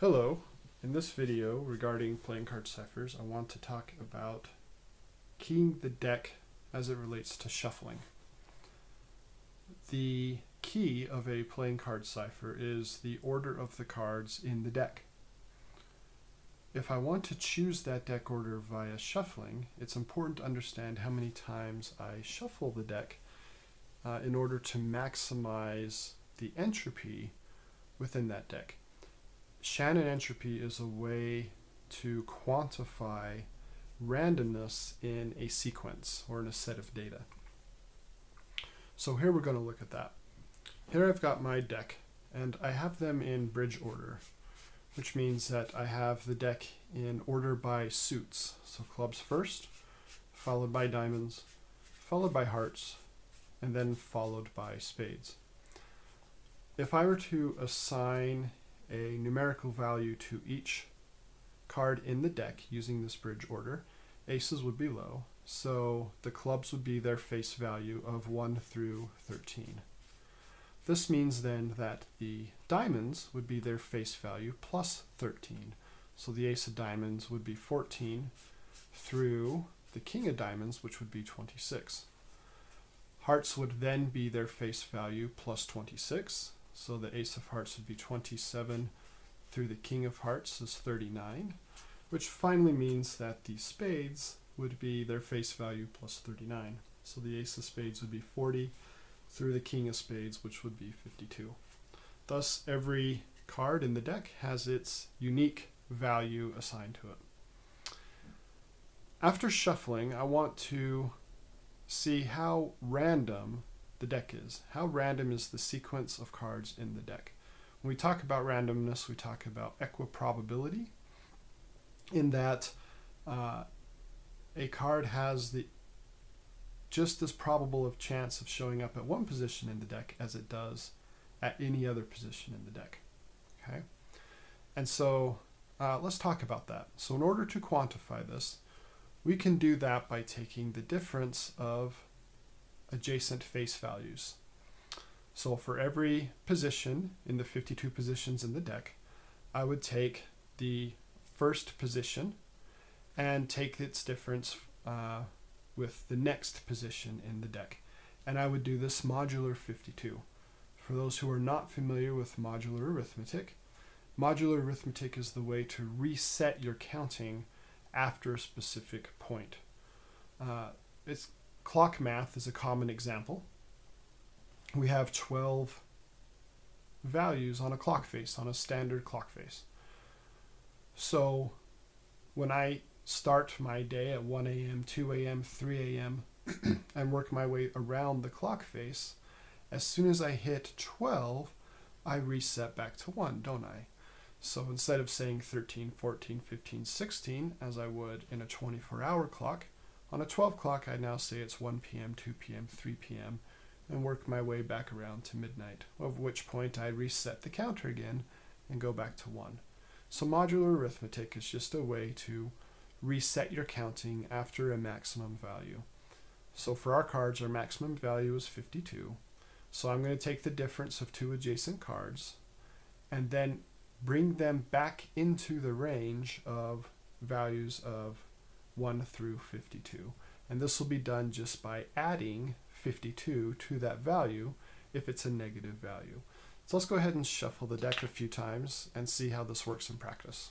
Hello. In this video regarding playing card ciphers, I want to talk about keying the deck as it relates to shuffling. The key of a playing card cipher is the order of the cards in the deck. If I want to choose that deck order via shuffling, it's important to understand how many times I shuffle the deck uh, in order to maximize the entropy within that deck. Shannon entropy is a way to quantify randomness in a sequence or in a set of data. So here we're going to look at that. Here I've got my deck and I have them in bridge order, which means that I have the deck in order by suits. So clubs first, followed by diamonds, followed by hearts, and then followed by spades. If I were to assign a numerical value to each card in the deck using this bridge order, aces would be low, so the clubs would be their face value of 1 through 13. This means then that the diamonds would be their face value plus 13. So the ace of diamonds would be 14 through the king of diamonds, which would be 26. Hearts would then be their face value plus 26. So the ace of hearts would be 27 through the king of hearts is 39, which finally means that the spades would be their face value plus 39. So the ace of spades would be 40 through the king of spades, which would be 52. Thus, every card in the deck has its unique value assigned to it. After shuffling, I want to see how random the deck is. How random is the sequence of cards in the deck? When we talk about randomness, we talk about equiprobability, in that uh, a card has the just as probable of chance of showing up at one position in the deck as it does at any other position in the deck. Okay, and so uh, let's talk about that. So in order to quantify this, we can do that by taking the difference of adjacent face values. So for every position in the 52 positions in the deck, I would take the first position and take its difference uh, with the next position in the deck. And I would do this modular 52. For those who are not familiar with modular arithmetic, modular arithmetic is the way to reset your counting after a specific point. Uh, it's Clock math is a common example. We have 12 values on a clock face, on a standard clock face. So when I start my day at 1 a.m., 2 a.m., 3 a.m., and work my way around the clock face, as soon as I hit 12, I reset back to 1, don't I? So instead of saying 13, 14, 15, 16, as I would in a 24 hour clock, on a 12 clock, I now say it's 1 p.m., 2 p.m., 3 p.m., and work my way back around to midnight, of which point I reset the counter again and go back to 1. So modular arithmetic is just a way to reset your counting after a maximum value. So for our cards, our maximum value is 52. So I'm going to take the difference of two adjacent cards and then bring them back into the range of values of 1 through 52. And this will be done just by adding 52 to that value if it's a negative value. So let's go ahead and shuffle the deck a few times and see how this works in practice.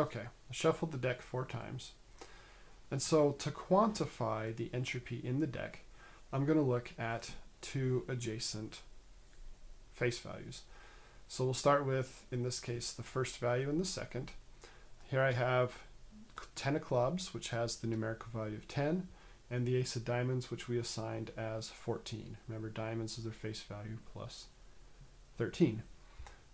Okay, I shuffled the deck four times. And so to quantify the entropy in the deck, I'm going to look at two adjacent face values. So we'll start with, in this case, the first value and the second. Here I have 10 of clubs, which has the numerical value of 10, and the ace of diamonds, which we assigned as 14. Remember, diamonds is their face value plus 13.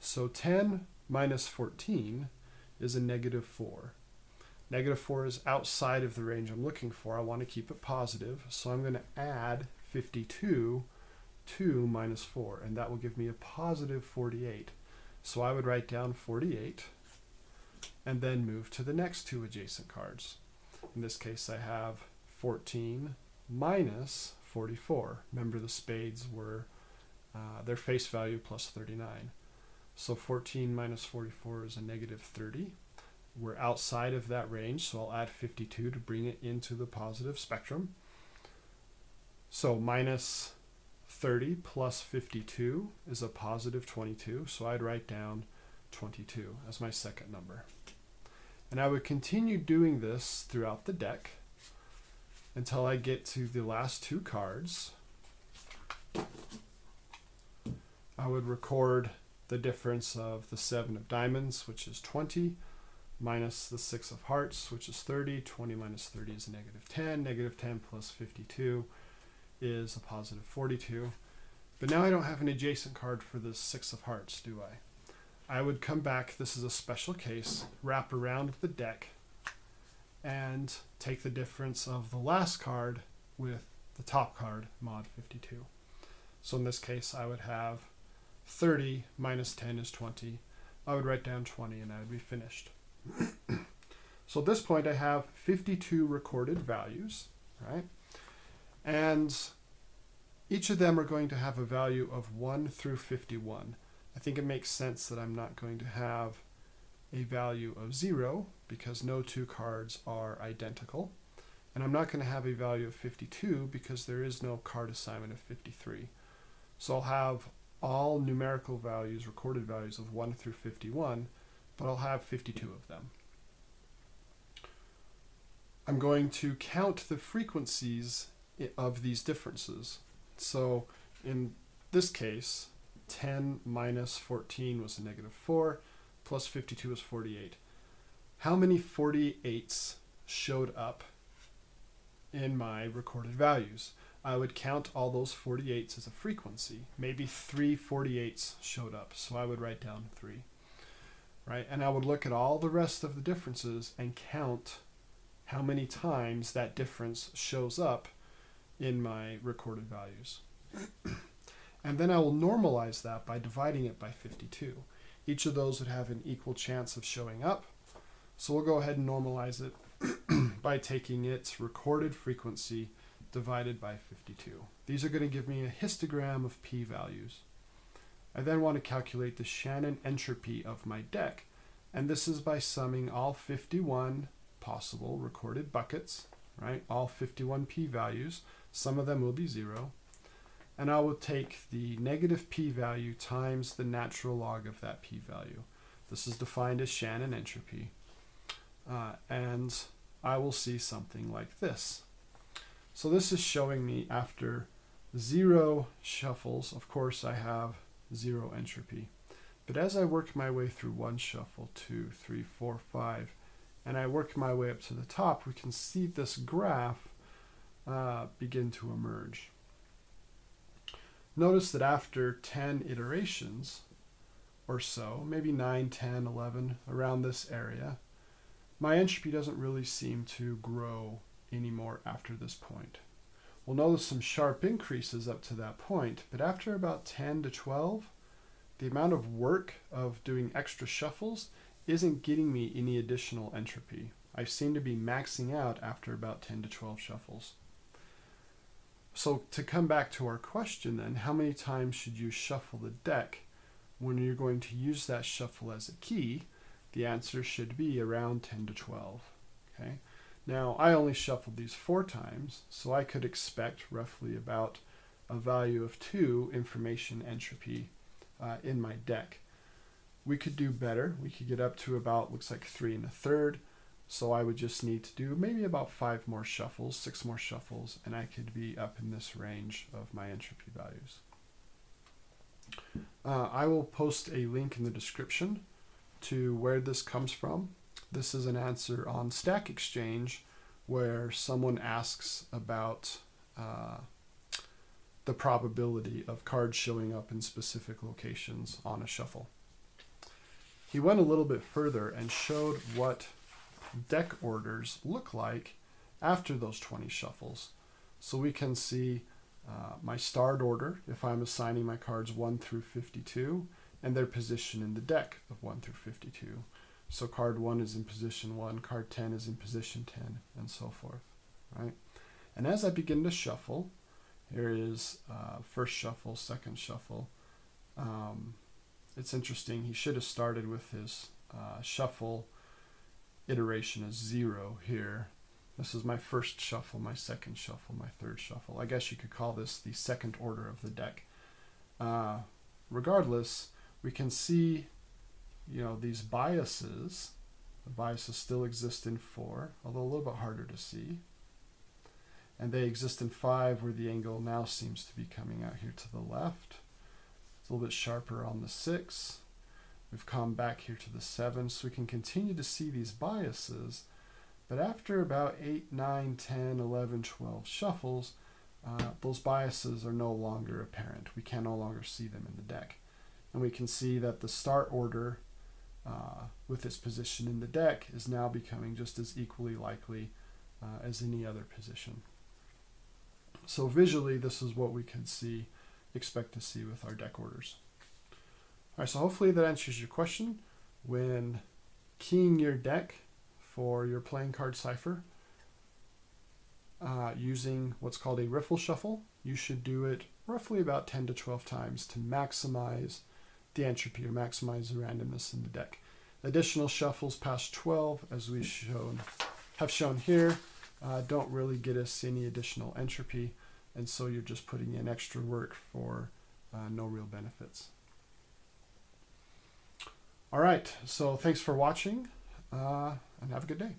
So 10 minus 14 is a negative 4. Negative 4 is outside of the range I'm looking for. I want to keep it positive, so I'm going to add 52 to minus 4, and that will give me a positive 48. So I would write down 48 and then move to the next two adjacent cards. In this case, I have 14 minus 44. Remember, the spades were uh, their face value plus 39. So 14 minus 44 is a negative 30. We're outside of that range, so I'll add 52 to bring it into the positive spectrum. So minus 30 plus 52 is a positive 22, so I'd write down 22 as my second number. And I would continue doing this throughout the deck until I get to the last two cards. I would record the difference of the seven of diamonds, which is 20, minus the six of hearts, which is 30. 20 minus 30 is negative 10. Negative 10 plus 52 is a positive 42. But now I don't have an adjacent card for the six of hearts, do I? I would come back, this is a special case, wrap around the deck, and take the difference of the last card with the top card, mod 52. So in this case, I would have 30 minus 10 is 20. I would write down 20 and I would be finished. so at this point, I have 52 recorded values, right? And each of them are going to have a value of 1 through 51. I think it makes sense that I'm not going to have a value of 0 because no two cards are identical. And I'm not going to have a value of 52 because there is no card assignment of 53. So I'll have all numerical values, recorded values of 1 through 51, but I'll have 52 of them. I'm going to count the frequencies of these differences. So in this case, 10 minus 14 was a negative 4, plus 52 is 48. How many 48s showed up in my recorded values? I would count all those 48s as a frequency. Maybe three 48s showed up, so I would write down 3. Right? And I would look at all the rest of the differences and count how many times that difference shows up in my recorded values. and then I will normalize that by dividing it by 52. Each of those would have an equal chance of showing up. So we'll go ahead and normalize it by taking its recorded frequency divided by 52. These are going to give me a histogram of p-values. I then want to calculate the Shannon entropy of my deck, and this is by summing all 51 possible recorded buckets, right? All 51 p-values. Some of them will be zero. And I will take the negative p-value times the natural log of that p-value. This is defined as Shannon entropy. Uh, and I will see something like this. So this is showing me after zero shuffles, of course I have zero entropy. But as I work my way through one shuffle, two, three, four, five, and I work my way up to the top, we can see this graph uh, begin to emerge. Notice that after 10 iterations or so, maybe 9, 10, 11, around this area, my entropy doesn't really seem to grow anymore after this point. We'll notice some sharp increases up to that point, but after about 10 to 12, the amount of work of doing extra shuffles isn't getting me any additional entropy. I seem to be maxing out after about 10 to 12 shuffles. So to come back to our question then, how many times should you shuffle the deck when you're going to use that shuffle as a key? The answer should be around 10 to 12. Okay. Now I only shuffled these four times, so I could expect roughly about a value of 2 information entropy uh, in my deck. We could do better. We could get up to about, looks like 3 and a third. So I would just need to do maybe about five more shuffles, six more shuffles, and I could be up in this range of my entropy values. Uh, I will post a link in the description to where this comes from. This is an answer on Stack Exchange where someone asks about uh, the probability of cards showing up in specific locations on a shuffle. He went a little bit further and showed what deck orders look like after those 20 shuffles. So we can see uh, my starred order if I'm assigning my cards 1 through 52 and their position in the deck of 1 through 52. So card 1 is in position 1, card 10 is in position 10, and so forth, right? And as I begin to shuffle, here is uh, first shuffle, second shuffle. Um, it's interesting, he should have started with his uh, shuffle iteration as zero here. This is my first shuffle, my second shuffle, my third shuffle. I guess you could call this the second order of the deck. Uh, regardless, we can see, you know, these biases. The biases still exist in four, although a little bit harder to see. And they exist in five, where the angle now seems to be coming out here to the left. It's a little bit sharper on the six. We've come back here to the seven, so we can continue to see these biases but after about 8, 9, 10, 11, 12 shuffles, uh, those biases are no longer apparent. We can no longer see them in the deck. And we can see that the start order uh, with its position in the deck is now becoming just as equally likely uh, as any other position. So visually, this is what we can see, expect to see with our deck orders. All right, so hopefully that answers your question. When keying your deck, for your playing card cipher uh, using what's called a riffle shuffle. You should do it roughly about 10 to 12 times to maximize the entropy or maximize the randomness in the deck. Additional shuffles past 12, as we shown have shown here, uh, don't really get us any additional entropy, and so you're just putting in extra work for uh, no real benefits. All right, so thanks for watching uh, and have a good day.